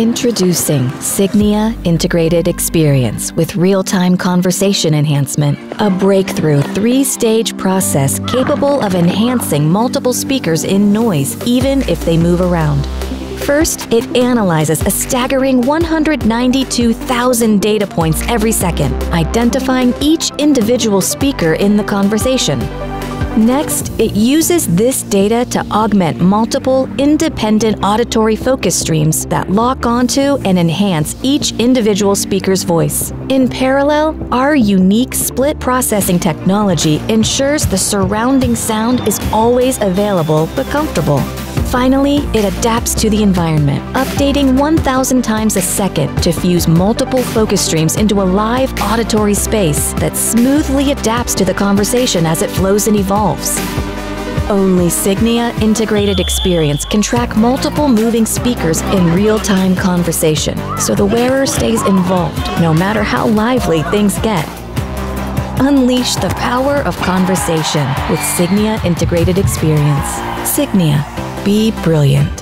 Introducing Signia Integrated Xperience with real time conversation enhancement, a breakthrough three stage process capable of enhancing multiple speakers in noise even if they move around. First, it analyzes a staggering 192,000 data points every second, identifying each individual speaker in the conversation. Next, it uses this data to augment multiple independent auditory focus streams that lock onto and enhance each individual speaker's voice. In parallel, our unique split processing technology ensures the surrounding sound is always available but comfortable. Finally, it adapts to the environment, updating 1,000 times a second to fuse multiple focus streams into a live auditory space that smoothly adapts to the conversation as it flows and evolves. Only Signia Integrated Xperience can track multiple moving speakers in real-time conversation, so the wearer stays involved no matter how lively things get. Unleash the power of conversation with Signia Integrated Xperience. Signia, be brilliant.